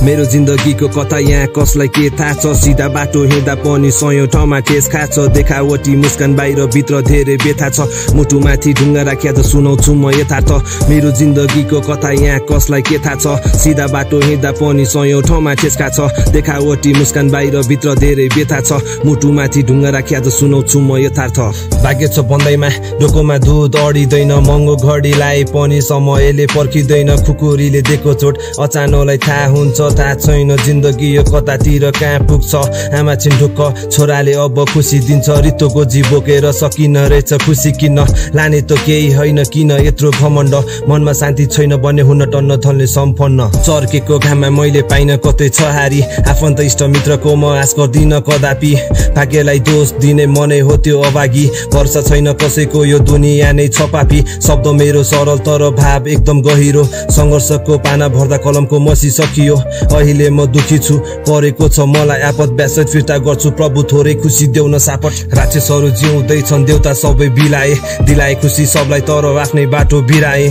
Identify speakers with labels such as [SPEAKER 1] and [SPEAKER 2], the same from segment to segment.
[SPEAKER 1] मेरो जिन्दगीको कथा यहाँ कसलाई के थाहा छ? सिधा बाटो हिँड्दा पनि सयौँ ठाउँमा ठेस खाछ देखावटी मुस्कान बाहिर भित्र धेरै व्यथा छ। मुटुमाथि ढुङ्गा राख्या त सुनाउँछु म यथार्थ। मेरो जिन्दगीको कथा यहाँ कसलाई के थाहा छ? सिधा बाटो हिँड्दा पनि सयौँ ठाउँमा ठेस खाछ देखावटी मुस्कान बाहिर भित्र धेरै व्यथा छ। मुटुमाथि ढुङ्गा राख्या त सुनाउँछु म यथार्थ। भाग्य छ भन्दैमा ढोकोमा दुध अडिँदैन। महँगो घडीलाई पनि समयले पर्खिँदैन। खुकुरीले दिएको चोट अचानोलाई थाहा हुन्छ थाहा छैन जिन्दगी यो कतातिर कहाँ पुग्छ? आमा ढुक्क छोराले अब खुसी दिन्छ। रित्तो गोजी बोकेर सकिन रहेछ खुसी किन? लाने त केही होइन किन यत्रो घमण्ड? मनमा शान्ति छैन भने हुन टन्न धनले सम्पन्न। चर्केको घाममा मैले पाइन कतै छ हारी आफन्त इष्ट मित्रको म आश गर्दिन कदापि। भाग्यलाई दोष दिने मनै हो त्यो अभागी। वर्षा छैन कसैको यो दुनियाँ नै छ पापी शब्द मेरो सरल तर भाव एकदम गहिरो। सङ्घर्षको पाना भर्दा कलमको मसी सकियो। अहिले म दुखी छु। परेको छ मलाई आपत ब्यासत फिर्ता गर्छु। प्रभु थोरै खुसी देउन सापट। राक्षसहरू जिउँदैछन् देउता सबै बिलाए। दिलाए खुसी सबलाई तर आफ्नै बाटो बिराए।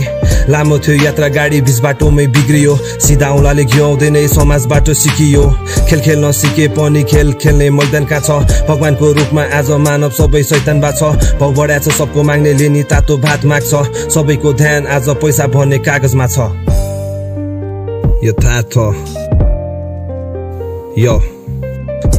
[SPEAKER 1] लामो थियो यात्रा गाडी बिच बाटोमै बिग्रियो। सिधा औँलाले नै समाजबाट सिकियो। खेल खेल्न सिके पनि खेल खेल्ने मैदानका छ। भगवानको रूपमा आज मानव सबै सैतान बा छ भाउ बढाएको छ सबको माग्ने लेनी तातो भात माग्छ। सबैको ध्यान आज पैसा भन्ने कागजमा छ। यथार्थ यो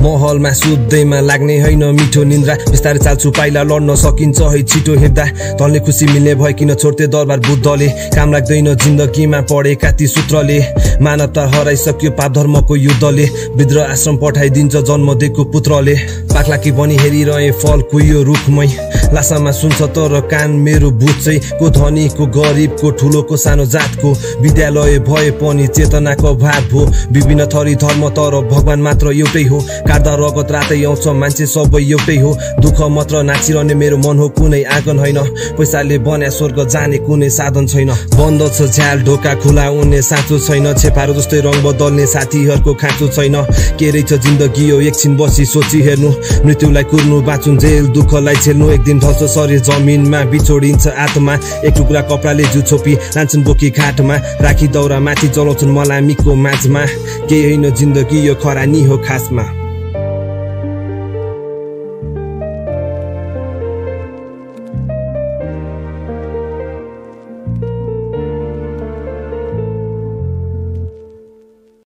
[SPEAKER 1] महलमा सुत्दैमा लाग्ने होइन मिठो निन्द्रा। बिस्तारै चाल्छु पाइला लड्न सकिन्छ है छिटो हिँड्दा। धनले खुसी मिल्ने भए किन छोड्थे दरबार बुद्धले? काम लाग्दैन जिन्दगीमा पढेका ती सूत्रले। मानवता हराइसक्यो पाप धर्मको युद्धले। वृद्ध आश्रम पठाइदिन्छ जन्म दिएको पुत्रले। पाक्लाकी पनि हेरिरहे फल कुहियो रुखमै। लासामा सुन्छ तर कान मेरो बुझ चाहिँ को धनी को गरिब को ठुलो को सानो जातको। विद्यालय भए पनि चेतनाको भाव हो। विभिन्न थरी धर्म तर भगवान मात्र एउटै हो। काट्दा रगत रातै आउँछ। मान्छे सबै एउटै हो। दुःख मात्र नाचिरहने मेरो मन हो। कुनै आँगन होइन। पैसाले बन्या स्वर्ग जाने कुनै साधन छैन। बन्द छ झ्याल ढोका खुला उन्ने साँचो छैन। छेपारो जस्तै रङ बदल्ने साथीहरूको खाँचो छैन। के रहेछ जिन्दगी यो एकछिन बसी सोची हेर्नु। मृत्युलाई कुर्नु बाँचुन् जेल दुःखलाई झेल्नु एक दिन ढल्छ शरीर जमिनमा बिछोडिन्छ आत्मा। एक टुक्रा कपडाले जु छोपी लान्छन् बोकी घाटमा राखी दौरा माथि चलाउँछन् मलामीको माझमा। केही होइन जिन्दगी यो खरानी हो खासमा।